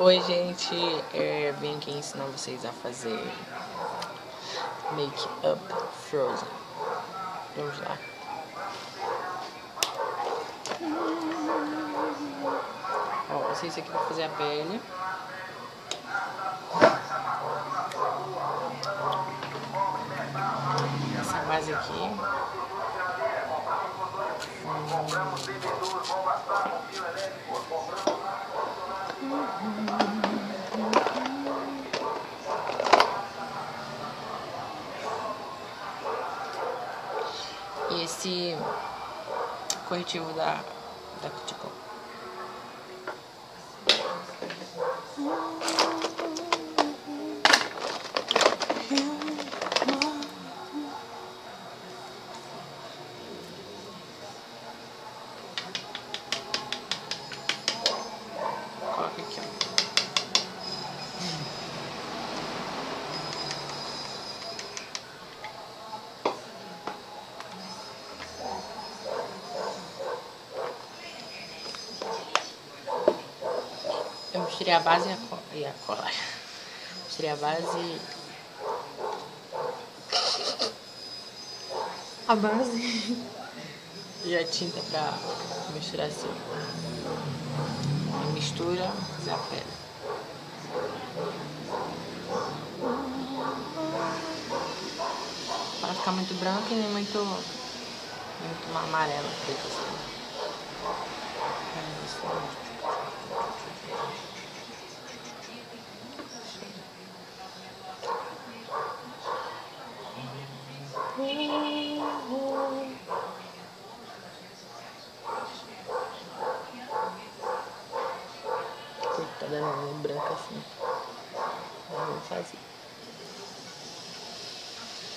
Oi, gente. É, vim aqui ensinar vocês a fazer Make Up Frozen. Vamos lá. Ó, vocês aqui para fazer a pele. Essa base aqui. E esse corretivo da, da Cuticom. Misturei a base e a, co e a cola. Misturei a base. A base e a tinta pra misturar assim. Aí mistura, fazer a pele. Para ficar muito branca e nem muito, muito amarela, preta assim. É isso. doesn't fuzzy.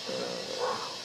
Uh,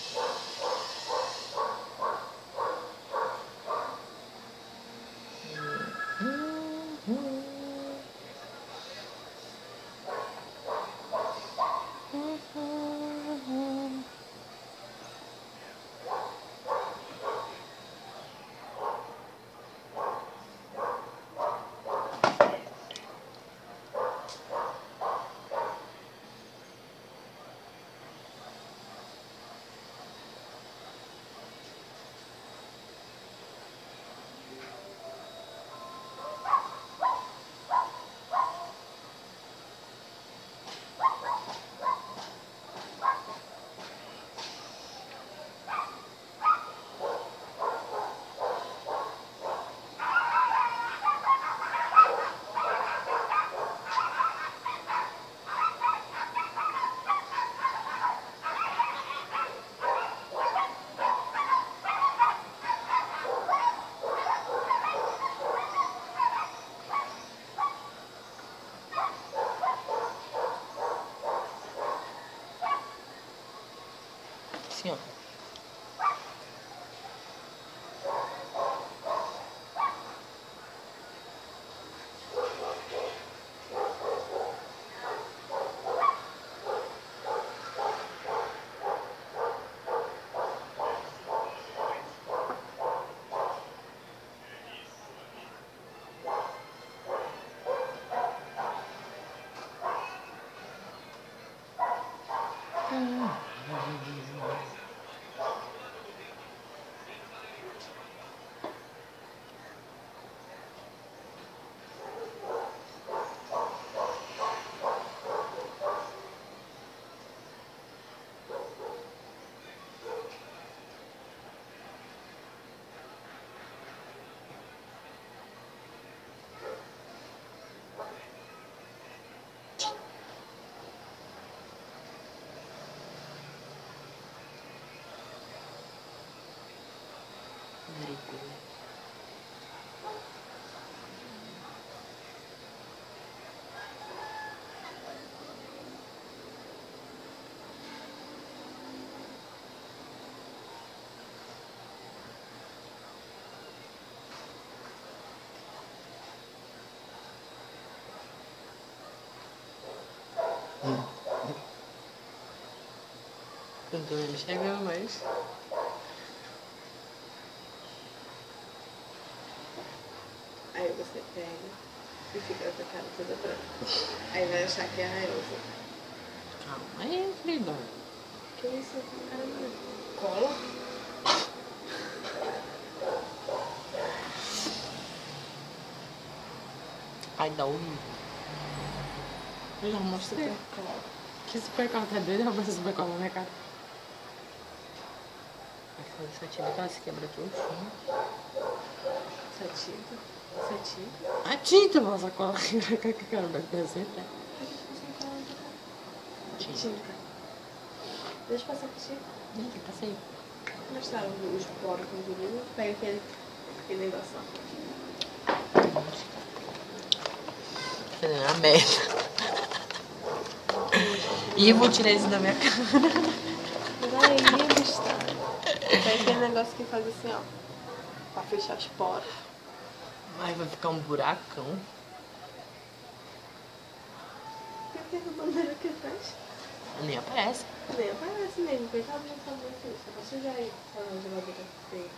não tô enxergando mais. Aí você pega e fica com a cara toda branca. Aí vai achar que é a Elsa. Calma aí, querida. Que isso? Caramba. Cola? Ai, dá horrível. Eu já mostrei. Cola. Que super cola tá doido? Eu vou super cola na minha cara. Vai fazer essa tinta que ela se quebra tudo. Sativa. Sativa. A tinta, nossa cola. Que cara vai fazer, tá? Tinta. Tinta. Deixa eu passar pra ti. Ih, passei. Mostrar os poros com o Pega aquele, aquele negócio lá. Fazendo uma merda. E eu vou tirar isso da minha cara. Mas aí, bicho. Tem aquele negócio que faz assim, ó. Pra fechar os poros. Ai, vai ficar um buracão. Por que a bandeira que faz? Nem aparece. Nem aparece mesmo. Coitado não sabe assim. Só pra sujar aí. Só na geladeira feia.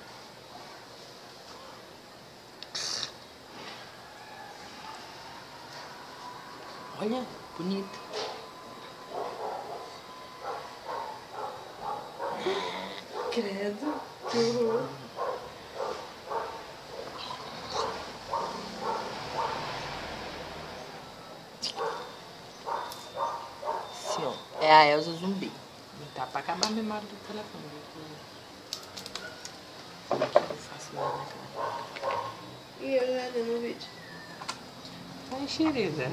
Olha, bonito. Credo. Que horror. Assim, ó. É a Elsa zumbi. Tá pra acabar a memória do telefone. Como é que eu faço lá na cara? E eu já vi no vídeo. Ai, querida.